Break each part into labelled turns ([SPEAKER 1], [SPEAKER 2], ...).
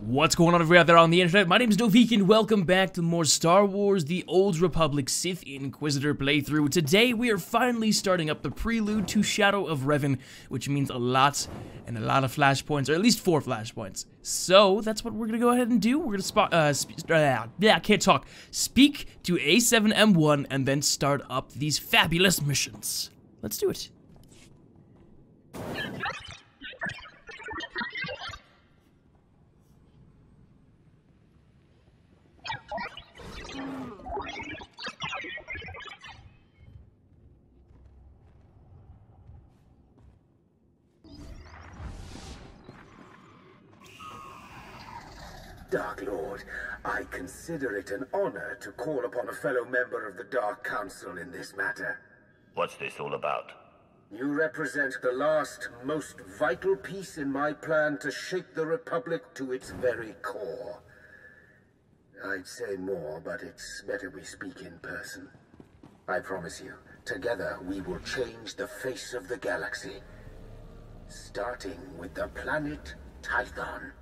[SPEAKER 1] What's going on everybody out there on the internet? My name is Noviek and welcome back to more Star Wars The Old Republic Sith Inquisitor playthrough. Today we are finally starting up the prelude to Shadow of Revan, which means a lot and a lot of flashpoints, or at least four flashpoints. So that's what we're gonna go ahead and do. We're gonna spot, uh, uh, yeah, I can't talk. Speak to A7M1 and then start up these fabulous missions. Let's do it.
[SPEAKER 2] Dark Lord, I consider it an honor to call upon a fellow member of the Dark Council in this matter.
[SPEAKER 3] What's this all about?
[SPEAKER 2] You represent the last, most vital piece in my plan to shake the Republic to its very core. I'd say more, but it's better we speak in person. I promise you, together we will change the face of the galaxy. Starting with the planet Tython.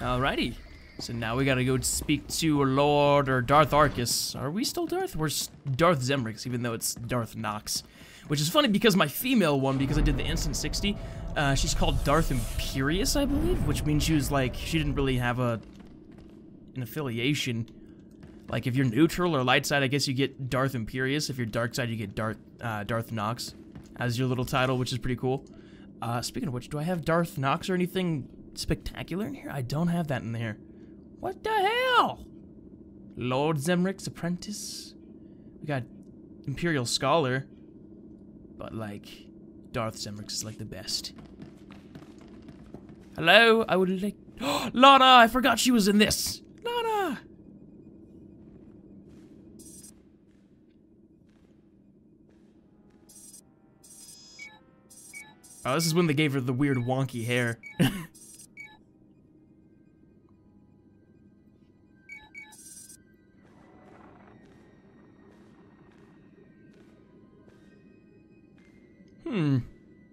[SPEAKER 1] Alrighty. So now we gotta go speak to a Lord or Darth Arkous. Are we still Darth? We're Darth Zemrix, even though it's Darth Nox. Which is funny because my female one, because I did the Instant 60, uh, she's called Darth Imperious, I believe, which means she was like, she didn't really have a an affiliation. Like if you're neutral or light side, I guess you get Darth Imperious. If you're dark side, you get Darth uh, Darth Nox as your little title, which is pretty cool. Uh, speaking of which, do I have Darth Nox or anything spectacular in here? I don't have that in there. What the hell? Lord Zemrix's apprentice. We got Imperial Scholar, but like Darth Zemrix is like the best. Hello, I would like. Lana, I forgot she was in this. Lana. Oh, this is when they gave her the weird wonky hair.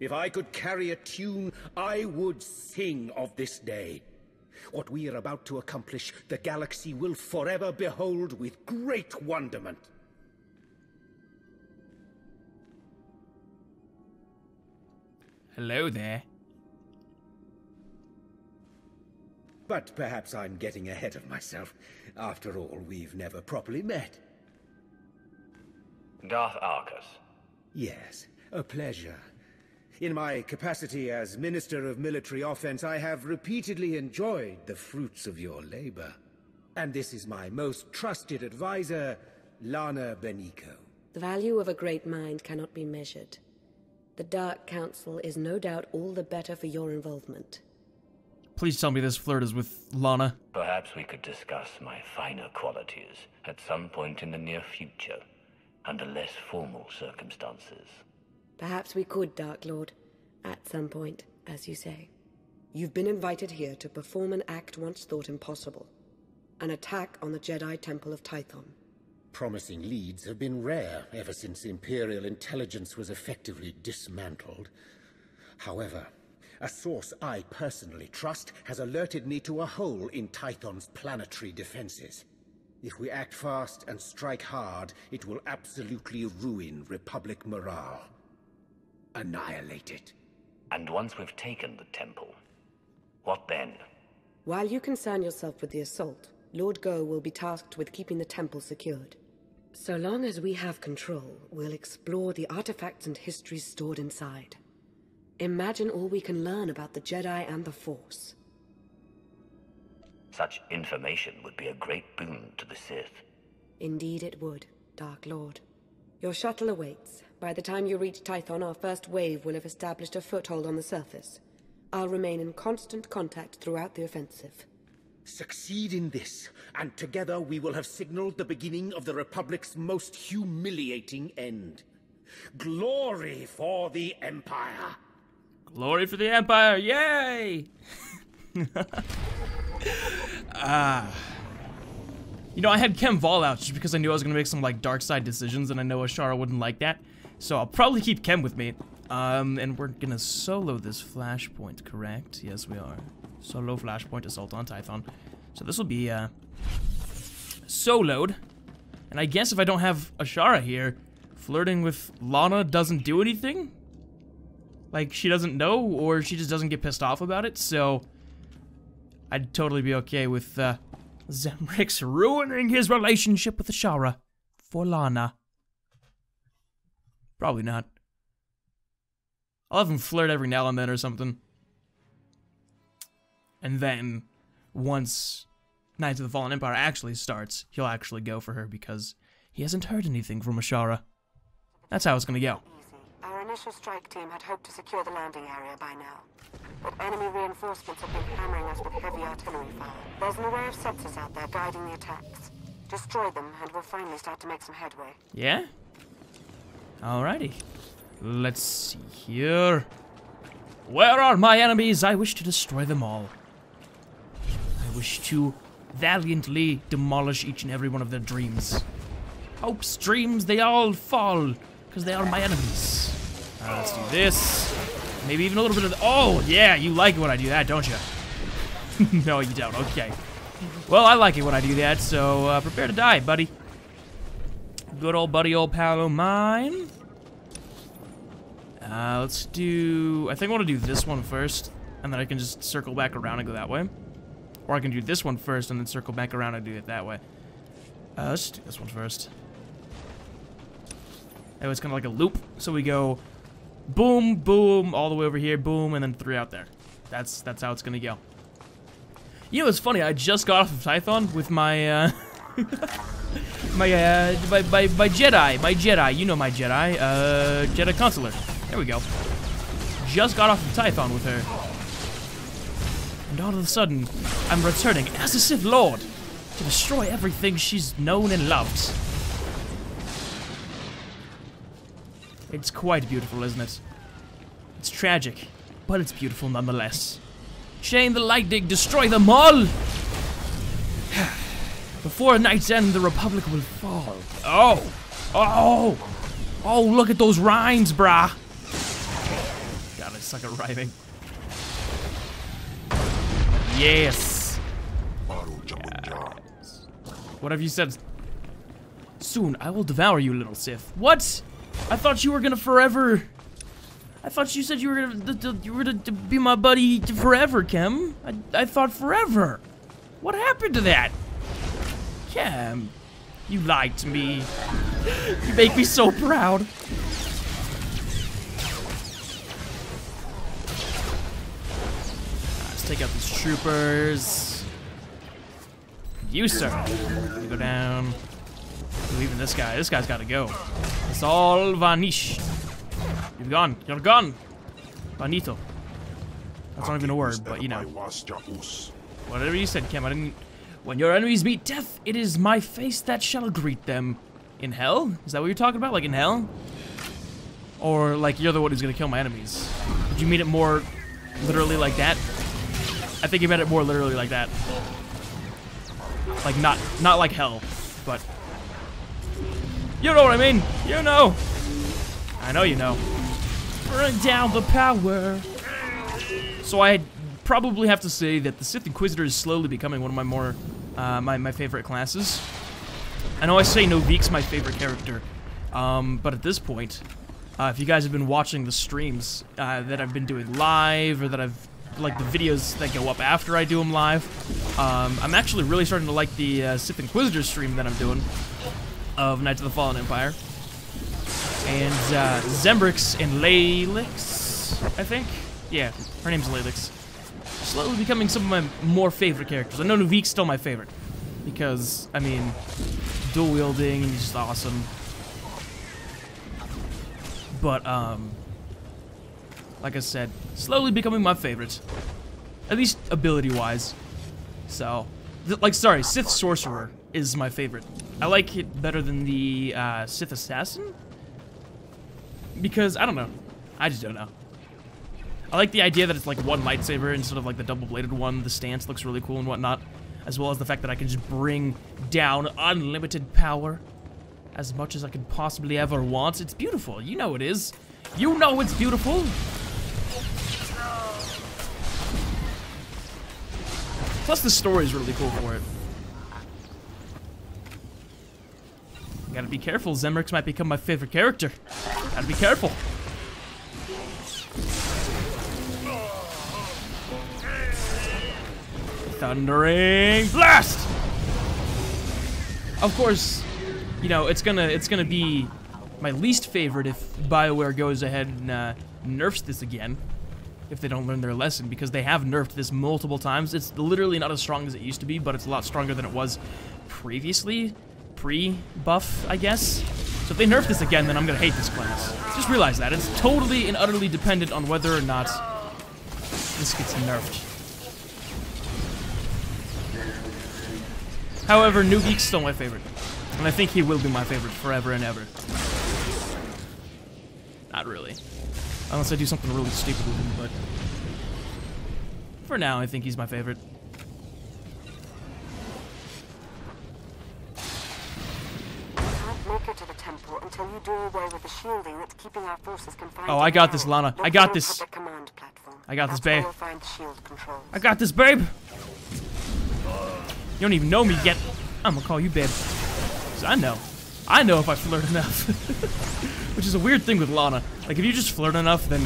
[SPEAKER 4] If I could carry a tune, I would sing of this day. What we are about to accomplish, the galaxy will forever behold with great wonderment.
[SPEAKER 1] Hello there.
[SPEAKER 4] But perhaps I'm getting ahead of myself. After all, we've never properly met.
[SPEAKER 3] Darth Arkous.
[SPEAKER 4] Yes, a pleasure. In my capacity as Minister of Military Offense, I have repeatedly enjoyed the fruits of your labor. And this is my most trusted advisor, Lana Beniko.
[SPEAKER 5] The value of a great mind cannot be measured. The Dark Council is no doubt all the better for your involvement.
[SPEAKER 1] Please tell me this flirt is with Lana.
[SPEAKER 3] Perhaps we could discuss my finer qualities at some point in the near future, under less formal circumstances.
[SPEAKER 5] Perhaps we could, Dark Lord. At some point, as you say. You've been invited here to perform an act once thought impossible. An attack on the Jedi Temple of Tython.
[SPEAKER 4] Promising leads have been rare ever since Imperial intelligence was effectively dismantled. However, a source I personally trust has alerted me to a hole in Tython's planetary defenses. If we act fast and strike hard, it will absolutely ruin Republic morale. Annihilate it.
[SPEAKER 3] And once we've taken the temple, what then?
[SPEAKER 5] While you concern yourself with the assault, Lord Go will be tasked with keeping the temple secured. So long as we have control, we'll explore the artifacts and histories stored inside. Imagine all we can learn about the Jedi and the Force.
[SPEAKER 3] Such information would be a great boon to the Sith.
[SPEAKER 5] Indeed it would, Dark Lord. Your shuttle awaits. By the time you reach Tython, our first wave will have established a foothold on the surface. I'll remain in constant contact throughout the offensive.
[SPEAKER 4] Succeed in this, and together we will have signaled the beginning of the Republic's most humiliating end. Glory for the Empire!
[SPEAKER 1] Glory for the Empire! Yay! ah. You know, I had Khem Val out just because I knew I was gonna make some like dark side decisions, and I know Ashara wouldn't like that. So I'll probably keep Khem with me. Um, and we're gonna solo this flashpoint, correct? Yes, we are. Solo flashpoint assault on Tython. So this will be uh, soloed. And I guess if I don't have Ashara here, flirting with Lana doesn't do anything. Like she doesn't know, or she just doesn't get pissed off about it. So I'd totally be okay with uh, Zemrix ruining his relationship with Ashara for Lana. Probably not. I'll have him flirt every now and then or something. And then, once Knights of the Fallen Empire actually starts, he'll actually go for her because he hasn't heard anything from Ashara. That's how it's gonna go.
[SPEAKER 5] Easy. Our initial strike team had hoped to secure the landing area by now. But enemy reinforcements have been hammering us with heavy artillery fire. There's an array of sensors out there guiding the attacks. Destroy them, and we'll finally start to make some headway.
[SPEAKER 1] Yeah? Alrighty. Let's see here. Where are my enemies? I wish to destroy them all. I wish to valiantly demolish each and every one of their dreams. Hopes, dreams, they all fall, because they are my enemies. Uh, let's do this. Maybe even a little bit of. the- Oh, yeah, you like it when I do that, don't you? no, you don't. Okay. Well, I like it when I do that, so uh, prepare to die, buddy. Good old buddy, old pal of mine. Uh, let's do... I think I want to do this one first, and then I can just circle back around and go that way. Or I can do this one first and then circle back around and do it that way. Uh, let's do this one first. That was kind of like a loop. So we go boom, boom, all the way over here, boom, and then three out there. That's that's how it's gonna go. You know, it's funny. I just got off of Tython with my uh, my, uh, my my my Jedi, my Jedi. You know my Jedi, uh, Jedi Consular. There we go. Just got off the Tython with her, and all of a sudden, I'm returning as a Sith Lord to destroy everything she's known and loved. It's quite beautiful, isn't it? It's tragic, but it's beautiful nonetheless. Chain the lightning, destroy them all! Before night's end, the Republic will fall. Oh! Oh! Oh, look at those rhymes, brah! God, I suck at rhyming. Yes! What have you said? Soon, I will devour you, little Sith. What? I thought you were gonna forever... I thought you said you were gonna, you were gonna be my buddy forever, Khem. I, I thought forever. What happened to that? Khem, um, you lied to me. You make me so proud. Let's take out these troopers. You, sir. You go down. Ooh, even this guy. This guy's got to go. It's all vanish. You're gone. You're gone. Vanito. That's not even a word, but you know. Whatever you said, Khem. I didn't. When your enemies meet death, it is my face that shall greet them. In hell? Is that what you're talking about? Like in hell? Or like you're the one who's gonna kill my enemies? Did you mean it more literally like that? I think you meant it more literally like that. Like not not like hell, but you know what I mean. You know. I know you know. Burn down the power. So I probably have to say that the Sith Inquisitor is slowly becoming one of my more uh, my my favorite classes. I know I say Noviek's my favorite character, um, but at this point, uh, if you guys have been watching the streams uh, that I've been doing live or that I've like the videos that go up after I do them live, um, I'm actually really starting to like the uh, Sith Inquisitor stream that I'm doing of Knights of the Fallen Empire. And uh, Zemrix and Lalix, I think? Yeah, her name's Lalix. Slowly becoming some of my more favorite characters. I know Noviek's still my favorite. Because, I mean, dual wielding, he's just awesome. But, um, like I said, slowly becoming my favorite. At least ability-wise. So, like, sorry, Sith Sorcerer is my favorite. I like it better than the uh, Sith Assassin. Because, I don't know. I just don't know. I like the idea that it's like one lightsaber instead of like the double-bladed one. The stance looks really cool and whatnot. as well as the fact that I can just bring down unlimited power as much as I could possibly ever want. It's beautiful. You know it is. You know it's beautiful. Plus, the story's really cool for it. Gotta be careful. Zemrix might become my favorite character. Gotta be careful. Thundering blast! Of course, you know it's gonna it's gonna be my least favorite if Bioware goes ahead and uh, nerfs this again. If they don't learn their lesson, because they have nerfed this multiple times. It's literally not as strong as it used to be, but it's a lot stronger than it was previously. Pre-buff, I guess. So if they nerf this again, then I'm gonna hate this class. Just realize that. It's totally and utterly dependent on whether or not this gets nerfed. However, Noviek's still my favorite. And I think he will be my favorite forever and ever. Not really. Unless I do something really stupid with him, but... For now, I think he's my favorite.
[SPEAKER 5] Can't make it to the temple until you do away with the shielding that's keeping our forces confined.
[SPEAKER 1] Oh, I got this. Lana. I got this.
[SPEAKER 5] the command platform.
[SPEAKER 1] I got this, babe.
[SPEAKER 5] you'll find the shield controls.
[SPEAKER 1] I got this, babe! You don't even know me yet. I'm gonna call you babe. 'Cause I know. I know if I flirt enough. Which is a weird thing with Lana. Like, if you just flirt enough, then,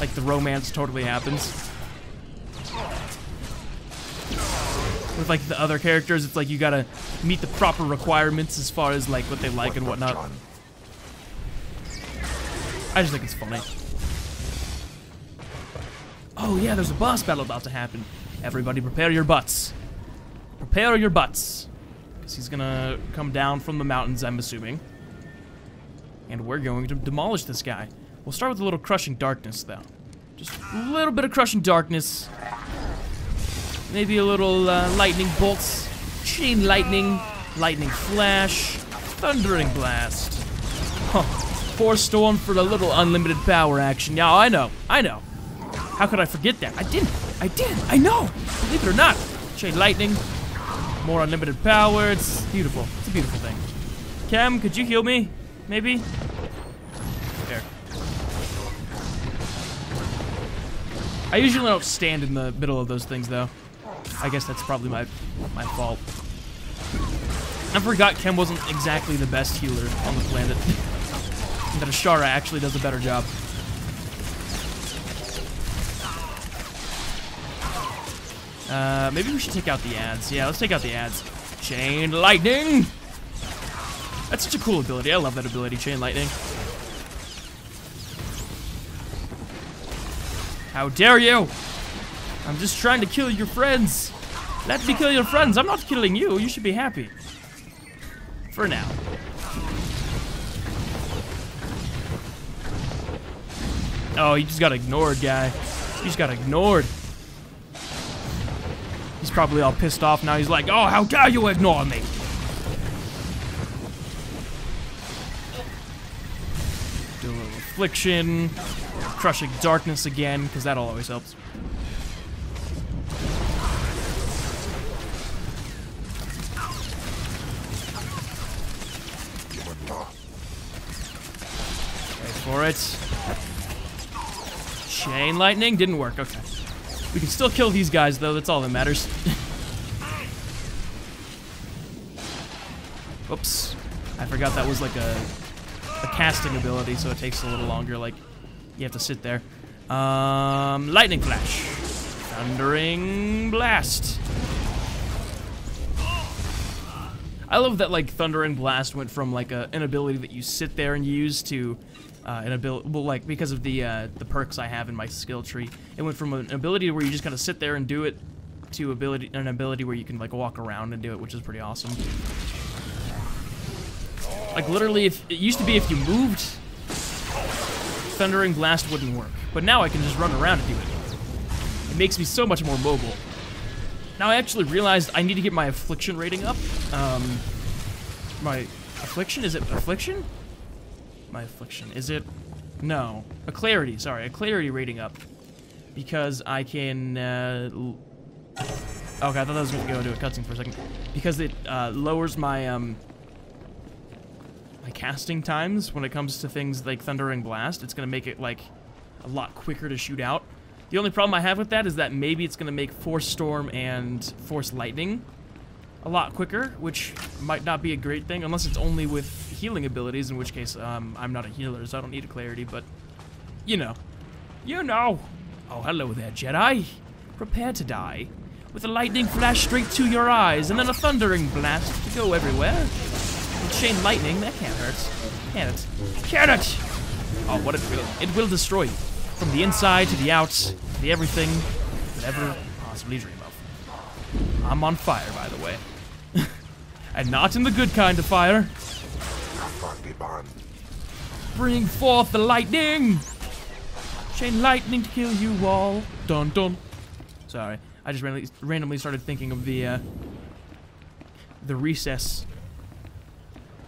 [SPEAKER 1] like, the romance totally happens. With, like, the other characters, it's like you gotta meet the proper requirements as far as, like, what they like and whatnot. I just think it's funny. Oh yeah, there's a boss battle about to happen. Everybody prepare your butts. Prepare your butts. Because he's gonna come down from the mountains, I'm assuming. And we're going to demolish this guy. We'll start with a little crushing darkness, though. Just a little bit of crushing darkness. Maybe a little uh, lightning bolts. Chain lightning. Lightning flash. Thundering blast. Huh. Force storm for a little unlimited power action. Yeah, I know. I know. How could I forget that? I didn't. I did. I know. Believe it or not. Chain lightning. More unlimited power. It's beautiful. It's a beautiful thing. Khem, could you heal me? Maybe? There. I usually don't stand in the middle of those things, though. I guess that's probably my my fault. I forgot Khem wasn't exactly the best healer on the planet. that Ashara actually does a better job. Uh, maybe we should take out the ads. Yeah, let's take out the ads. Chain lightning! That's such a cool ability. I love that ability, chain lightning. How dare you! I'm just trying to kill your friends. Let me kill your friends. I'm not killing you. You should be happy. For now. Oh, he just got ignored, guy. He just got ignored. Probably all pissed off now. He's like, oh, how dare you ignore me? Do a little affliction. Crushing darkness again, because that always helps. For it. Chain lightning didn't work. Okay. We can still kill these guys, though. That's all that matters. Oops. I forgot that was like a, a casting ability, so it takes a little longer. Like, you have to sit there. Um, lightning flash. Thundering blast. I love that like Thundering Blast went from like a, an ability that you sit there and use to uh, an ability. Well, like because of the uh, the perks I have in my skill tree, it went from an ability where you just kind of sit there and do it to ability an ability where you can like walk around and do it, which is pretty awesome. Like literally, if it used to be if you moved, Thundering Blast wouldn't work, but now I can just run around and do it. It makes me so much more mobile. Now I actually realized I need to get my affliction rating up. Um, my affliction? Is it affliction? My affliction. Is it? No. A clarity, sorry. A clarity rating up. Because I can, uh, Okay, I thought I was going to go into a cutscene for a second. Because it uh, lowers my, um, my casting times when it comes to things like Thundering Blast. It's going to make it, like, a lot quicker to shoot out. The only problem I have with that is that maybe it's going to make Force Storm and Force Lightning a lot quicker, which might not be a great thing, unless it's only with healing abilities, in which case um, I'm not a healer, so I don't need a clarity, but, you know. You know. Oh, hello there, Jedi. Prepare to die. With a lightning flash straight to your eyes, and then a thundering blast to go everywhere. Chain lightning, that can't hurt. Can it? Can it? Oh, what it will. It will destroy you. From the inside to the out, to the everything you could ever possibly dream of. I'm on fire, by the way. and not in the good kind of fire. Bring forth the lightning! Chain lightning to kill you all. Dun dun. Sorry, I just randomly, randomly started thinking of the uh, the Recess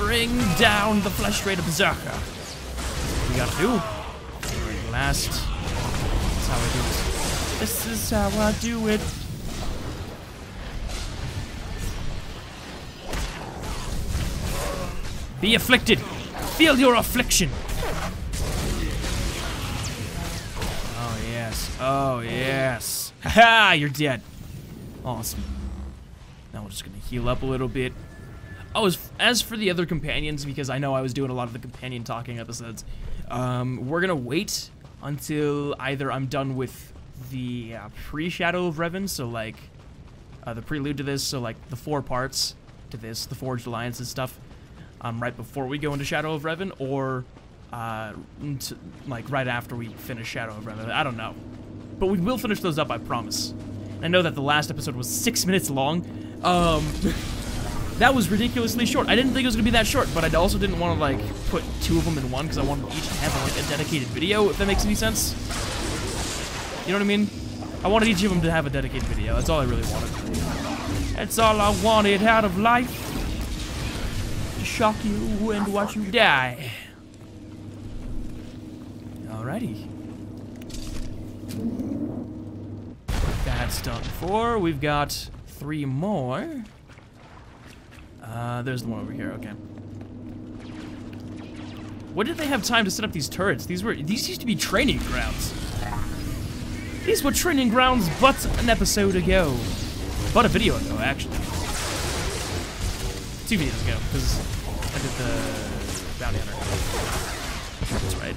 [SPEAKER 1] Bring down the flesh rate of Berserker. We gotta do. Last. That's how I do. This is how I do it. Be afflicted. Feel your affliction. Oh, yes. Oh, yes. Haha, you're dead. Awesome. Now we're just gonna heal up a little bit. Oh, as, as for the other companions, because I know I was doing a lot of the companion talking episodes, um, we're gonna wait until either I'm done with the uh, pre-Shadow of Revan, so like uh, the prelude to this, so like the four parts to this, the Forged Alliance and stuff, um, right before we go into Shadow of Revan, or uh, like right after we finish Shadow of Revan. I don't know, but we will finish those up. I promise. I know that the last episode was six minutes long. Um, that was ridiculously short. I didn't think it was gonna be that short, but I also didn't want to like put two of them in one because I wanted each to have like a dedicated video. If that makes any sense. You know what I mean? I wanted each of them to have a dedicated video. That's all I really wanted. That's all I wanted out of life. To shock you and watch you die. Alrighty. That's done for. We've got three more. Uh, there's the one over here. Okay. What did they have time to set up these turrets? These were these used to be training grounds. These were training grounds but an episode ago. But a video ago, actually. Two videos ago, because I did the bounty hunter. That's right.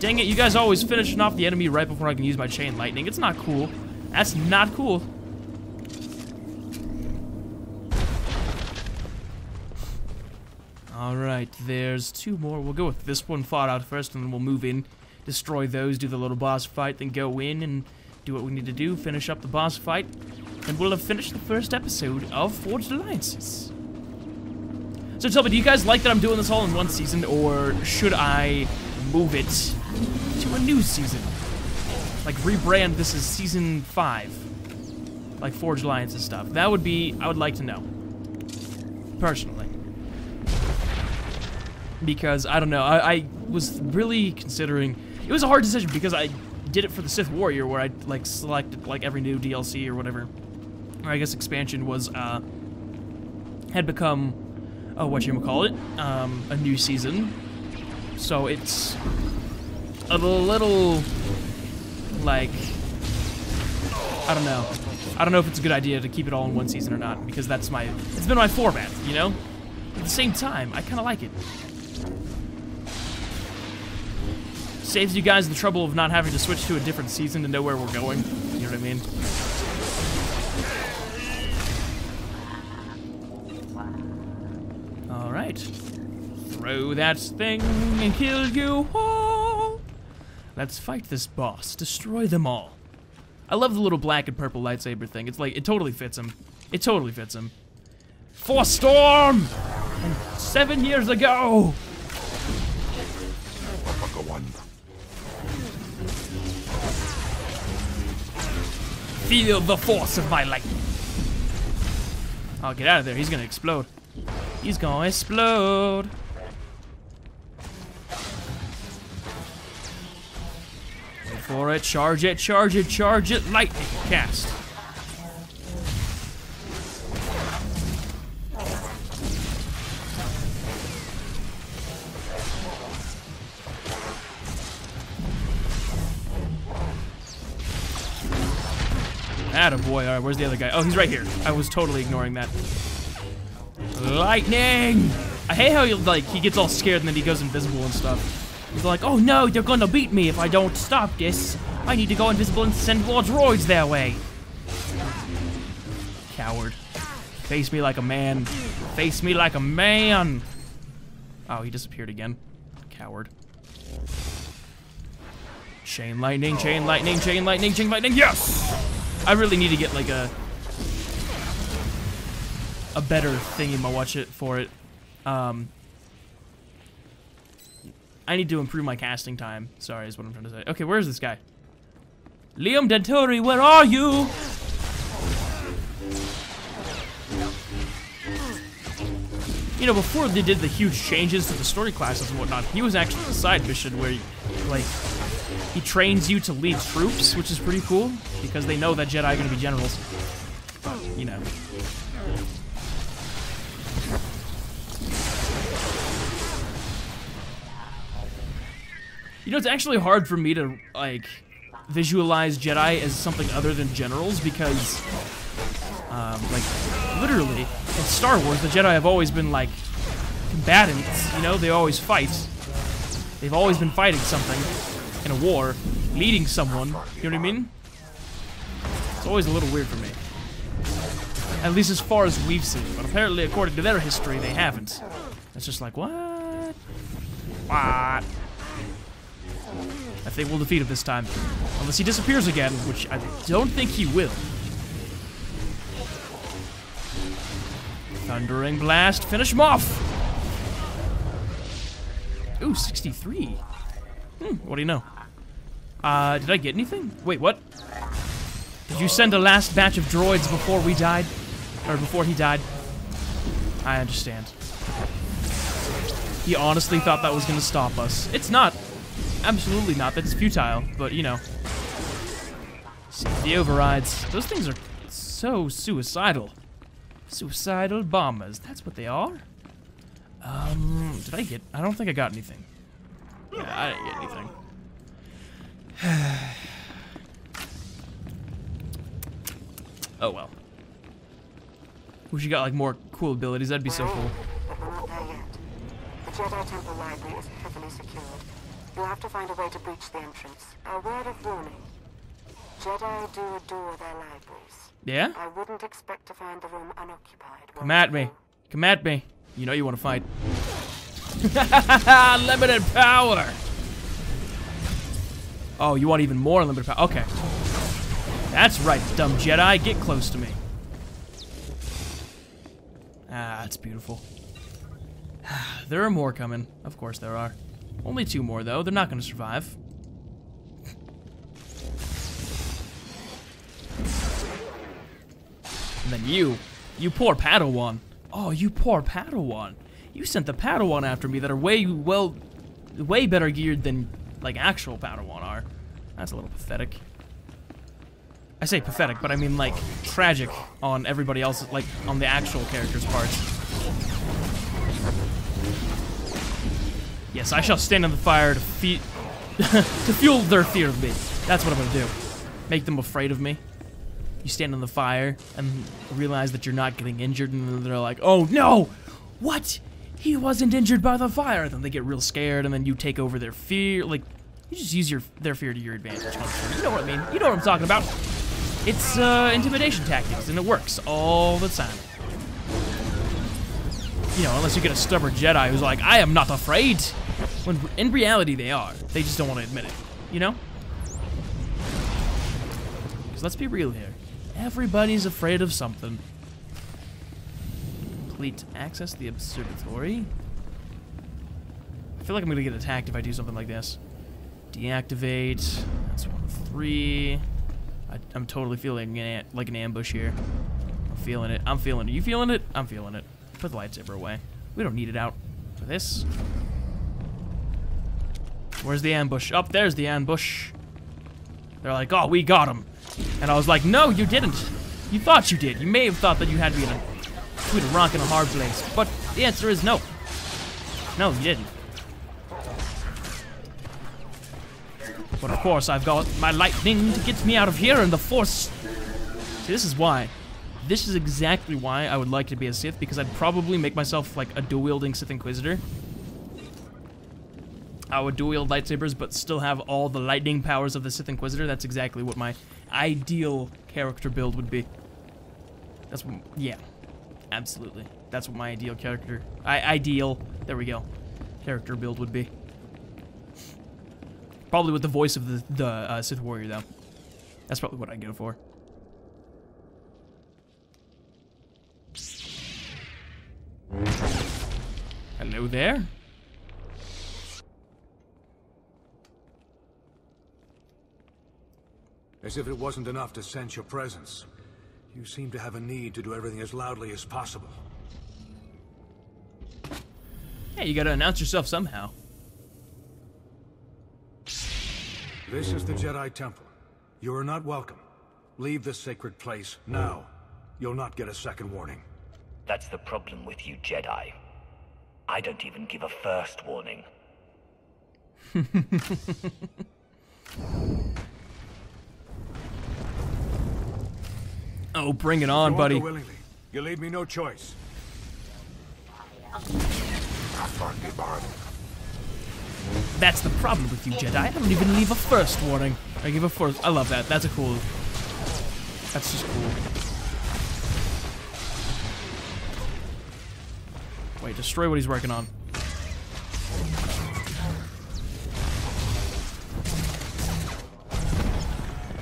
[SPEAKER 1] Dang it, you guys always finishing off the enemy right before I can use my chain lightning. It's not cool. That's not cool. Alright, there's two more. We'll go with this one fought out first, and then we'll move in, destroy those, do the little boss fight, then go in and do what we need to do, finish up the boss fight, and we'll have finished the first episode of Forged Alliances. So tell me, do you guys like that I'm doing this all in one season, or should I move it to a new season? Like rebrand this as season five, like Forged Alliances stuff. That would be, I would like to know, personally because I don't know. I, I, was really considering. It was a hard decision because I did it for the Sith Warrior, where I like selected like every new DLC or whatever, or I guess expansion was uh had become oh what you call it um a new season. So it's a little like I don't know. I don't know if it's a good idea to keep it all in one season or not because that's my it's been my format, you know. At the same time, I kind of like it. Saves you guys the trouble of not having to switch to a different season to know where we're going. You know what I mean? Alright. Throw that thing and kill you all. Let's fight this boss. Destroy them all. I love the little black and purple lightsaber thing. It's like, it totally fits him. It totally fits him. Force Storm! And seven years ago! Feel the force of my lightning. Oh, get out of there. He's gonna explode. He's gonna explode. For it. Charge it, charge it, charge it. Lightning cast. Attaboy. Alright, where's the other guy? Oh, he's right here. I was totally ignoring that. Lightning! I hate how he, like, he gets all scared and then he goes invisible and stuff. He's like, oh no, they're gonna beat me if I don't stop this. I need to go invisible and send more droids their way. Coward. Face me like a man. Face me like a man! Oh, he disappeared again. Coward. Chain lightning, chain lightning, chain lightning, chain lightning, yes! I really need to get like a a better thing in my watch it for it. Um, I need to improve my casting time. Sorry, is what I'm trying to say. Okay, where's this guy? Liam Dentori, where are you? You know, before they did the huge changes to the story classes and whatnot, he was actually a side mission where, you like, he trains you to lead troops, which is pretty cool, because they know that Jedi are going to be generals. You know. You know, it's actually hard for me to, like, visualize Jedi as something other than generals, because, um, like, literally, in Star Wars, the Jedi have always been, like, combatants, you know? They always fight. They've always been fighting something in a war, leading someone. You know what I mean? It's always a little weird for me. At least as far as we've seen. But apparently, according to their history, they haven't. It's just like, what? What? I think we'll defeat him this time. Unless he disappears again, which I don't think he will. Thundering Blast, finish him off! Ooh, 63. Hmm, what do you know? Uh, did I get anything? Wait, what? Did you send a last batch of droids before we died? Or before he died? I understand. He honestly thought that was gonna stop us. It's not. Absolutely not. That's futile, but you know. The overrides. Those things are so suicidal. Suicidal bombers. That's what they are. Um, did I get... I don't think I got anything. Yeah, I didn't get anything. oh well. Wish you got like more cool abilities, that'd be so cool.
[SPEAKER 6] But we're not there yet. The Jedi Temple Library is heavily secured. You'll have to find a way to breach the entrance. A word of warning. Jedi do adore their libraries.
[SPEAKER 1] Yeah?
[SPEAKER 6] I wouldn't expect to find the room unoccupied.
[SPEAKER 1] Come at me. Come at me. You know you want to fight. Limited power! Oh, you want even more unlimited power? Okay. That's right, dumb Jedi. Get close to me. Ah, that's beautiful. there are more coming. Of course there are. Only two more, though. They're not going to survive. And then you. You poor Padawan. Oh, you poor Padawan. You sent the Padawan after me that are way, well, way better geared than like actual Padawan are. That's a little pathetic. I say pathetic, but I mean like tragic on everybody else, like on the actual characters' parts. Yes, I shall stand in the fire to feed, to fuel their fear of me. That's what I'm gonna do. Make them afraid of me. You stand in the fire and realize that you're not getting injured, and they're like, "Oh no, what? He wasn't injured by the fire." Then they get real scared, and then you take over their fear. Like you just use your their fear to your advantage. You know what I mean. You know what I'm talking about. It's uh, intimidation tactics, and it works all the time. You know, unless you get a stubborn Jedi who's like, I am not afraid. When in reality they are. They just don't want to admit it. You know? Because let's be real here. Everybody's afraid of something. Complete access the observatory. I feel like I'm gonna get attacked if I do something like this. Deactivate. That's one of three. I, am totally feeling an, like an ambush here. I'm feeling it. I'm feeling it. You feeling it? I'm feeling it. Put the lightsaber away. We don't need it out for this. Where's the ambush? Up oh, there's the ambush. They're like, oh, we got him. And I was like, no, you didn't. You thought you did. You may have thought that you had me in a, between a rock and a hard place. But the answer is no. No, you didn't. But of course, I've got my lightning to get me out of here and the force. See, this is why. This is exactly why I would like to be a Sith, because I'd probably make myself like a dual-wielding Sith Inquisitor. I would dual-wield lightsabers, but still have all the lightning powers of the Sith Inquisitor. That's exactly what my ideal character build would be. That's what, yeah, absolutely. That's what my ideal character, I ideal, there we go, character build would be. Probably with the voice of the, the uh, Sith Warrior, though. That's probably what I'd go for. Hello there.
[SPEAKER 7] As if it wasn't enough to sense your presence. You seem to have a need to do everything as loudly as possible.
[SPEAKER 1] Hey, you gotta announce yourself somehow.
[SPEAKER 7] This is the Jedi Temple. You are not welcome. Leave this sacred place now. You'll not get a second warning.
[SPEAKER 3] That's the problem with you Jedi. I don't even give a first warning.
[SPEAKER 1] oh, bring it on, buddy.
[SPEAKER 7] Willingly. You leave me no choice.
[SPEAKER 1] That's the problem with you, Jedi. I don't even leave a first warning. I give a first. I love that. That's a cool. That's just cool. Wait, destroy what he's working on.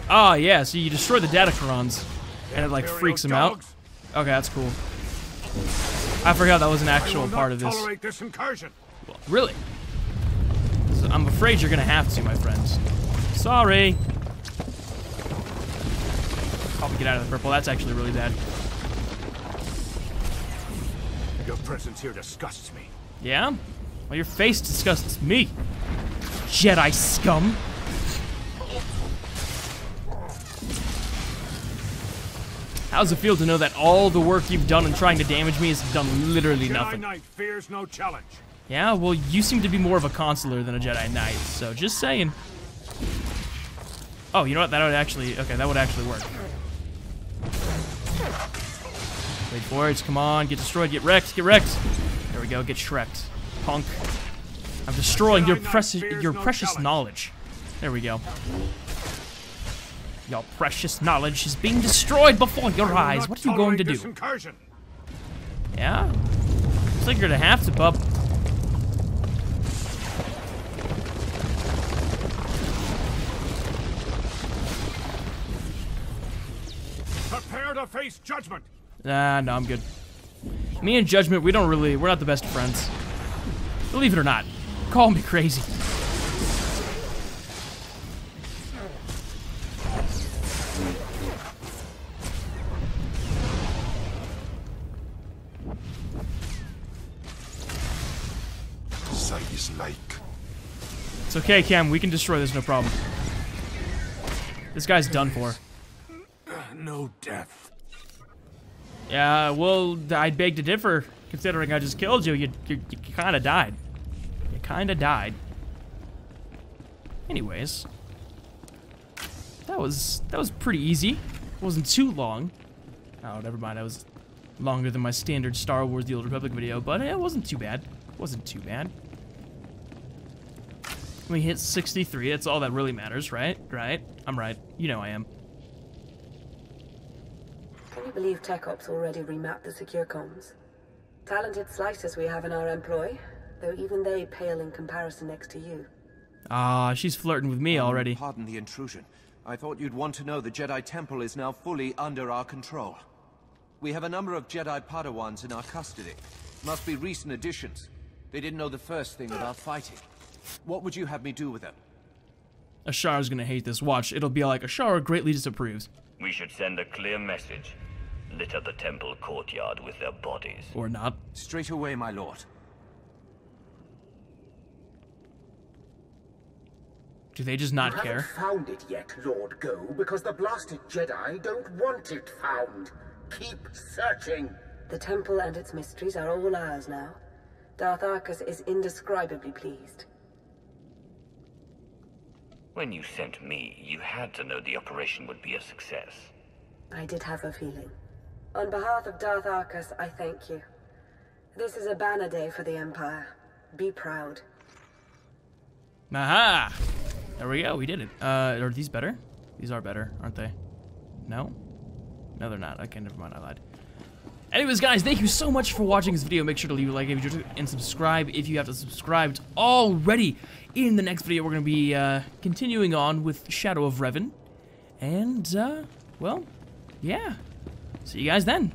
[SPEAKER 1] Oh, yeah, so you destroy the Datacrons, and it, like, freaks him out. Okay, that's cool. I forgot that was an actual part of this.
[SPEAKER 7] this incursion.
[SPEAKER 1] Well, really? I'm afraid you're gonna have to, my friends. Sorry. Probably get out of the purple. That's actually really bad.
[SPEAKER 7] Your presence here disgusts me.
[SPEAKER 1] Yeah? Well, your face disgusts me. Jedi scum. How's it feel to know that all the work you've done in trying to damage me has done literally
[SPEAKER 7] Jedi
[SPEAKER 1] nothing?
[SPEAKER 7] Knight fears no challenge.
[SPEAKER 1] Yeah, well, you seem to be more of a consular than a Jedi Knight, so just saying. Oh, you know what? That would actually... Okay, that would actually work. Wait for it. Come on. Get destroyed. Get wrecked. Get wrecked. There we go. Get shreked. Punk. I'm destroying your, precious your precious knowledge. There we go. Your precious knowledge is being destroyed before your eyes. What are you going to do? Incursion. Yeah? Looks like you're gonna have to, bub.
[SPEAKER 7] Prepare to face judgment.
[SPEAKER 1] Nah, no, I'm good. Me and Judgment, we don't really, we're not the best friends. Believe it or not. Call me crazy. Okay, Khem. We can destroy this, no problem. This guy's done for.
[SPEAKER 7] No death.
[SPEAKER 1] Yeah, well, I beg to differ. Considering I just killed you, you, you, you kind of died. You kind of died. Anyways, that was that was pretty easy. It wasn't too long. Oh, never mind. That was longer than my standard Star Wars: The Old Republic video, but it wasn't too bad. It wasn't too bad. We hit 63. That's all that really matters, right? Right? I'm right. You know I am.
[SPEAKER 5] Can you believe Tech Ops already remapped the secure comms? Talented slicers we have in our employ, though even they pale in comparison next to you.
[SPEAKER 1] Ah, she's flirting with me
[SPEAKER 8] Um,
[SPEAKER 1] already.
[SPEAKER 8] Pardon the intrusion, I thought you'd want to know the Jedi Temple is now fully under our control. We have a number of Jedi Padawans in our custody. Must be recent additions. They didn't know the first thing about fighting. What would you have me do with them?
[SPEAKER 1] Ashara's gonna hate this. Watch, it'll be like Ashara greatly disapproves.
[SPEAKER 3] We should send a clear message. Litter the temple courtyard with their bodies.
[SPEAKER 1] Or not.
[SPEAKER 8] Straight away, my lord.
[SPEAKER 1] Do they just not
[SPEAKER 4] you
[SPEAKER 1] care?
[SPEAKER 4] haven't found it yet, Lord Go, because the blasted Jedi don't want it found. Keep searching.
[SPEAKER 5] The temple and its mysteries are all ours now. Darth Arkous is indescribably pleased.
[SPEAKER 3] When you sent me, you had to know the operation would be a success.
[SPEAKER 5] I did have a feeling. On behalf of Darth Arkous, I thank you. This is a banner day for the Empire. Be proud.
[SPEAKER 1] Aha! There we go, we did it. Uh, are these better? These are better, aren't they? No? No, they're not. Okay, never mind, I lied. Anyways, guys, thank you so much for watching this video. Make sure to leave a like if you enjoyed and subscribe if you haven't subscribed already. In the next video, we're going to be uh, continuing on with Shadow of Revan. And, uh, well, yeah. See you guys then.